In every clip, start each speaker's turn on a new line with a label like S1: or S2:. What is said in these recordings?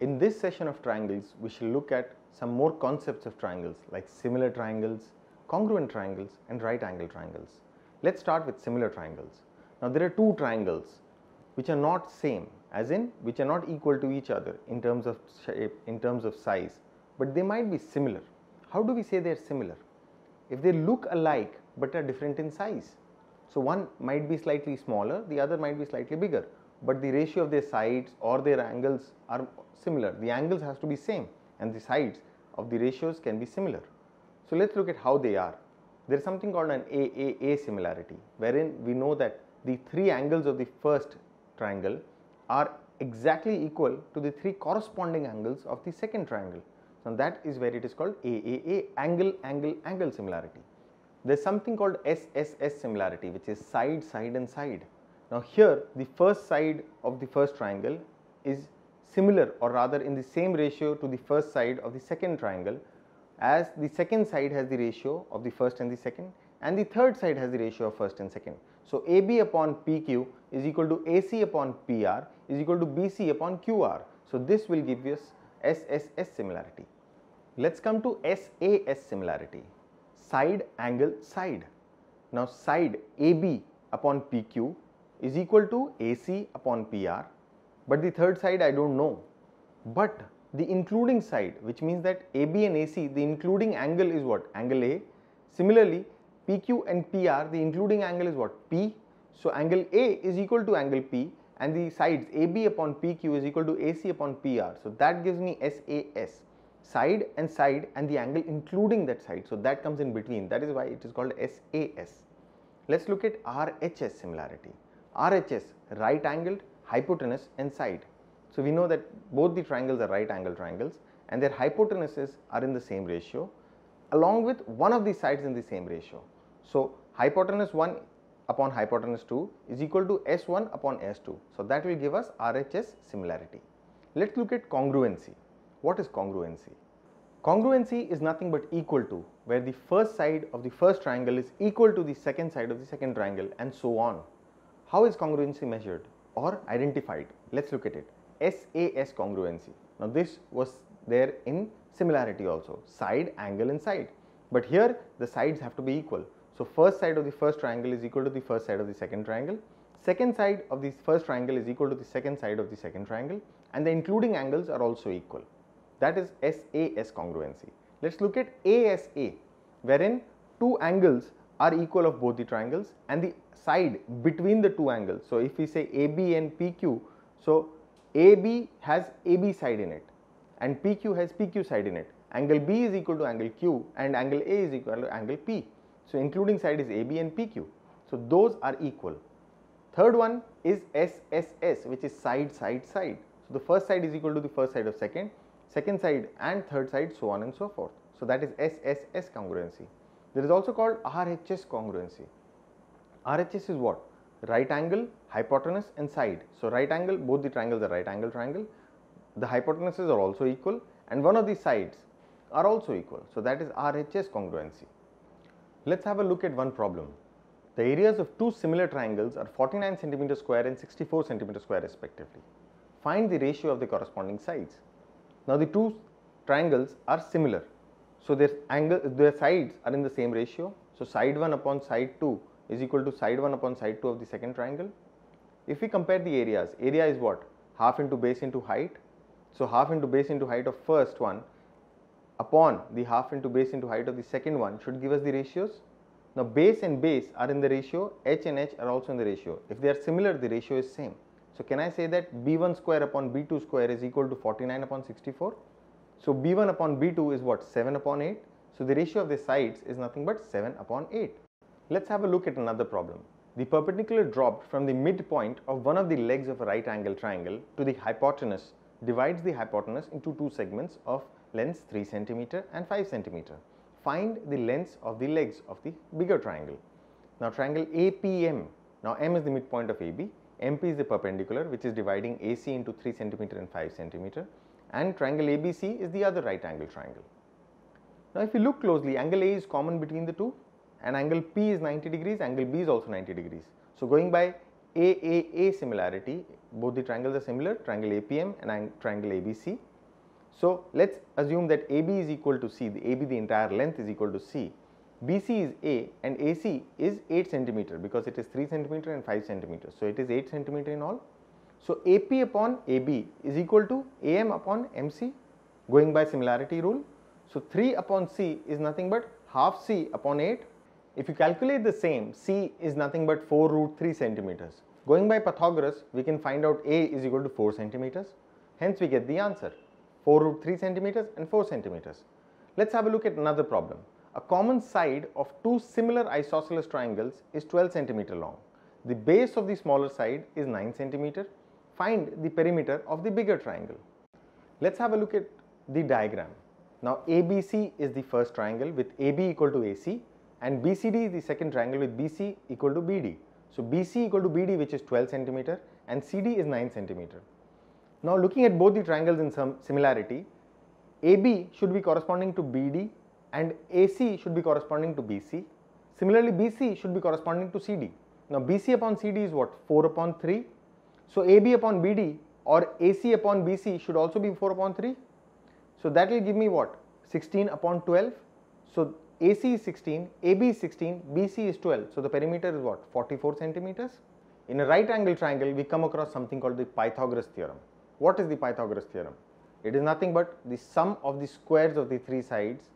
S1: In this session of triangles, we shall look at some more concepts of triangles like similar triangles, congruent triangles and right angle triangles. Let's start with similar triangles. Now there are two triangles which are not same as in which are not equal to each other in terms of shape, in terms of size, but they might be similar. How do we say they are similar? If they look alike but are different in size. So one might be slightly smaller, the other might be slightly bigger, but the ratio of their sides or their angles are similar. The angles has to be same and the sides of the ratios can be similar. So let's look at how they are. There is something called an AAA similarity wherein we know that the three angles of the first triangle are exactly equal to the three corresponding angles of the second triangle. So that is where it is called AAA angle angle angle similarity. There is something called SSS similarity which is side side and side. Now here the first side of the first triangle is similar or rather in the same ratio to the first side of the second triangle as the second side has the ratio of the first and the second and the third side has the ratio of first and second. So AB upon PQ is equal to AC upon PR is equal to BC upon QR. So this will give us SSS similarity. Let's come to SAS similarity, side angle side. Now side AB upon PQ is equal to AC upon PR, but the third side I do not know. But the including side which means that AB and AC the including angle is what? Angle A. Similarly, PQ and PR the including angle is what? P. So angle A is equal to angle P and the sides AB upon PQ is equal to AC upon PR. So that gives me SAS side and side and the angle including that side. So that comes in between that is why it is called SAS. Let's look at RHS similarity. RHS right angled, hypotenuse and side. So we know that both the triangles are right angle triangles and their hypotenuses are in the same ratio along with one of the sides in the same ratio. So hypotenuse 1 upon hypotenuse 2 is equal to S1 upon S2. So that will give us RHS similarity. Let's look at congruency. What is congruency? Congruency is nothing but equal to where the first side of the first triangle is equal to the second side of the second triangle and so on. How is congruency measured or identified? Let's look at it. SAS congruency. Now this was there in similarity also, side, angle and side. But here the sides have to be equal. So first side of the first triangle is equal to the first side of the second triangle. Second side of the first triangle is equal to the second side of the second triangle and the including angles are also equal. That is SAS congruency. Let's look at ASA wherein two angles are equal of both the triangles and the side between the two angles. So if we say AB and PQ, so AB has AB side in it and PQ has PQ side in it. Angle B is equal to angle Q and angle A is equal to angle P. So including side is AB and PQ. So those are equal. Third one is SSS which is side side side. So the first side is equal to the first side of second, second side and third side so on and so forth. So that is SSS congruency. There is also called RHS congruency. RHS is what? right angle, hypotenuse and side. So, right angle both the triangles are right angle triangle, the hypotenuses are also equal and one of the sides are also equal. So, that is RHS congruency. Let us have a look at one problem. The areas of two similar triangles are 49 centimeter square and 64 centimeter square respectively. Find the ratio of the corresponding sides. Now, the two triangles are similar. So, their angle their sides are in the same ratio. So, side 1 upon side 2 is equal to side 1 upon side 2 of the second triangle. If we compare the areas, area is what? Half into base into height. So, half into base into height of first one upon the half into base into height of the second one should give us the ratios. Now, base and base are in the ratio, h and h are also in the ratio. If they are similar, the ratio is same. So, can I say that b1 square upon b2 square is equal to 49 upon 64? So, b1 upon b2 is what? 7 upon 8. So, the ratio of the sides is nothing but 7 upon 8. Let's have a look at another problem. The perpendicular dropped from the midpoint of one of the legs of a right angle triangle to the hypotenuse divides the hypotenuse into two segments of lengths 3 cm and 5 cm. Find the lengths of the legs of the bigger triangle. Now triangle APM, now M is the midpoint of AB, MP is the perpendicular which is dividing AC into 3 cm and 5 cm and triangle ABC is the other right angle triangle. Now if you look closely, angle A is common between the two and angle P is 90 degrees, angle B is also 90 degrees. So, going by AAA similarity, both the triangles are similar, triangle APM and triangle ABC. So let's assume that AB is equal to C, the AB the entire length is equal to C. BC is A and AC is 8 centimeter because it is 3 centimeter and 5 centimeter. So it is 8 centimeter in all. So AP upon AB is equal to AM upon MC going by similarity rule. So 3 upon C is nothing but half C upon 8. If you calculate the same, C is nothing but 4 root 3 centimeters. Going by Pythagoras, we can find out A is equal to 4 centimeters. Hence we get the answer 4 root 3 centimeters and 4 centimeters. Let's have a look at another problem. A common side of two similar isosceles triangles is 12 centimeter long. The base of the smaller side is 9 centimeter. Find the perimeter of the bigger triangle. Let's have a look at the diagram. Now ABC is the first triangle with AB equal to AC and BCD is the second triangle with BC equal to BD. So BC equal to BD which is 12 centimeter and CD is 9 centimeter. Now looking at both the triangles in some similarity, AB should be corresponding to BD and AC should be corresponding to BC. Similarly, BC should be corresponding to CD. Now BC upon CD is what? 4 upon 3. So AB upon BD or AC upon BC should also be 4 upon 3. So that will give me what? 16 upon 12. So AC is 16, AB is 16, BC is 12. So the perimeter is what? 44 centimeters. In a right angle triangle, we come across something called the Pythagoras theorem. What is the Pythagoras theorem? It is nothing but the sum of the squares of the three sides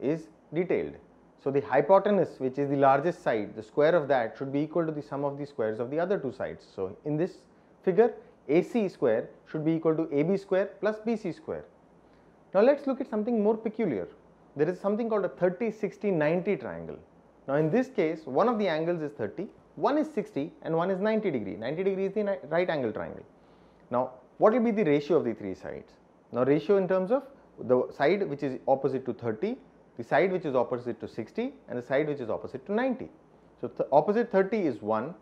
S1: is detailed. So the hypotenuse which is the largest side, the square of that should be equal to the sum of the squares of the other two sides. So in this figure, AC square should be equal to AB square plus BC square. Now let's look at something more peculiar. There is something called a 30, 60, 90 triangle. Now in this case, one of the angles is 30, one is 60 and one is 90 degree. 90 degree is the right angle triangle. Now what will be the ratio of the three sides? Now ratio in terms of the side which is opposite to 30, the side which is opposite to 60 and the side which is opposite to 90. So th opposite 30 is 1,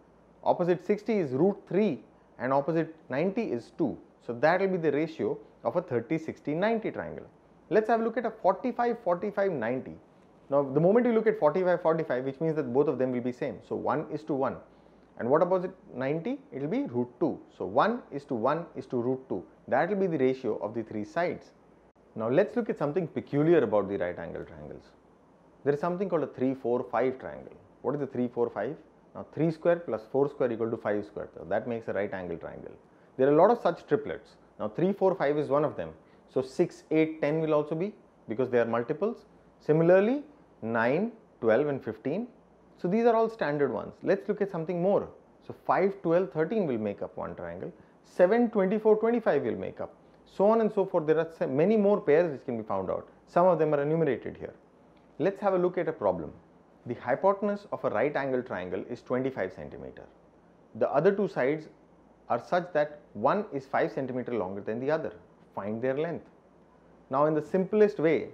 S1: opposite 60 is root 3 and opposite 90 is 2. So that will be the ratio of a 30, 60, 90 triangle. Let's have a look at a 45, 45, 90. Now the moment you look at 45, 45 which means that both of them will be same. So 1 is to 1 and what about it 90? It will be root 2. So 1 is to 1 is to root 2. That will be the ratio of the three sides. Now let's look at something peculiar about the right angle triangles. There is something called a 3, 4, 5 triangle. What is the 3, 4, 5? Now 3 square plus 4 square equal to 5 square. So that makes a right angle triangle. There are a lot of such triplets. Now 3, 4, 5 is one of them. So 6, 8, 10 will also be because they are multiples. Similarly 9, 12 and 15 so these are all standard ones. Let's look at something more. So 5, 12, 13 will make up one triangle. 7, 24, 25 will make up. So on and so forth. There are many more pairs which can be found out. Some of them are enumerated here. Let's have a look at a problem. The hypotenuse of a right angle triangle is 25 centimeter. The other two sides are such that one is 5 centimeter longer than the other. Find their length. Now in the simplest way,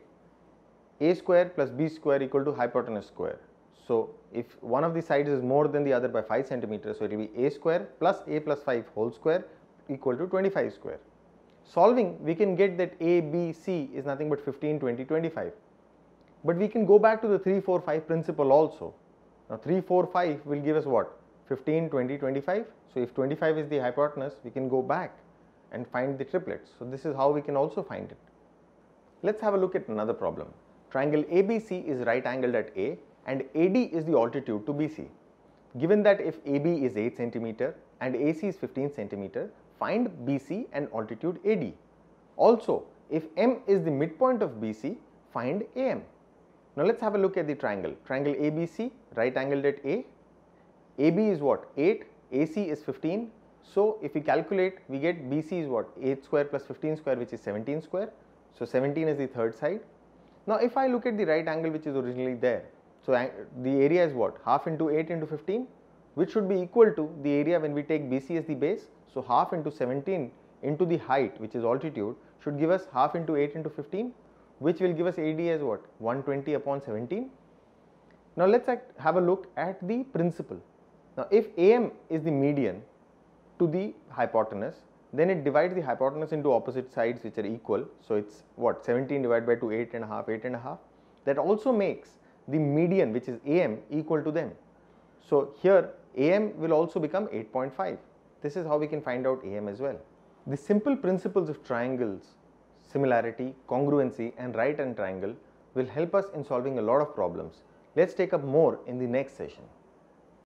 S1: a square plus b square equal to hypotenuse square. So if one of the sides is more than the other by 5 centimeters, so it will be a square plus a plus 5 whole square equal to 25 square. Solving, we can get that a, b, c is nothing but 15, 20, 25. But we can go back to the 3, 4, 5 principle also. Now 3, 4, 5 will give us what? 15, 20, 25. So if 25 is the hypotenuse, we can go back and find the triplets. So this is how we can also find it. Let's have a look at another problem. Triangle ABC is right angled at A and AD is the altitude to BC. Given that if AB is 8 centimeter and AC is 15 centimeter, find BC and altitude AD. Also, if M is the midpoint of BC, find AM. Now let's have a look at the triangle. Triangle ABC, right angled at A. AB is what? 8, AC is 15. So if we calculate, we get BC is what? 8 square plus 15 square which is 17 square. So 17 is the third side. Now if I look at the right angle which is originally there, so the area is what? Half into 8 into 15 which should be equal to the area when we take BC as the base. So half into 17 into the height which is altitude should give us half into 8 into 15 which will give us AD as what? 120 upon 17. Now let's have a look at the principle. Now if AM is the median to the hypotenuse then it divides the hypotenuse into opposite sides which are equal. So it's what 17 divided by 2 8 and a half 8 and a half. That also makes the median which is AM equal to them. So here AM will also become 8.5. This is how we can find out AM as well. The simple principles of triangles similarity, congruency and right angle triangle will help us in solving a lot of problems. Let's take up more in the next session.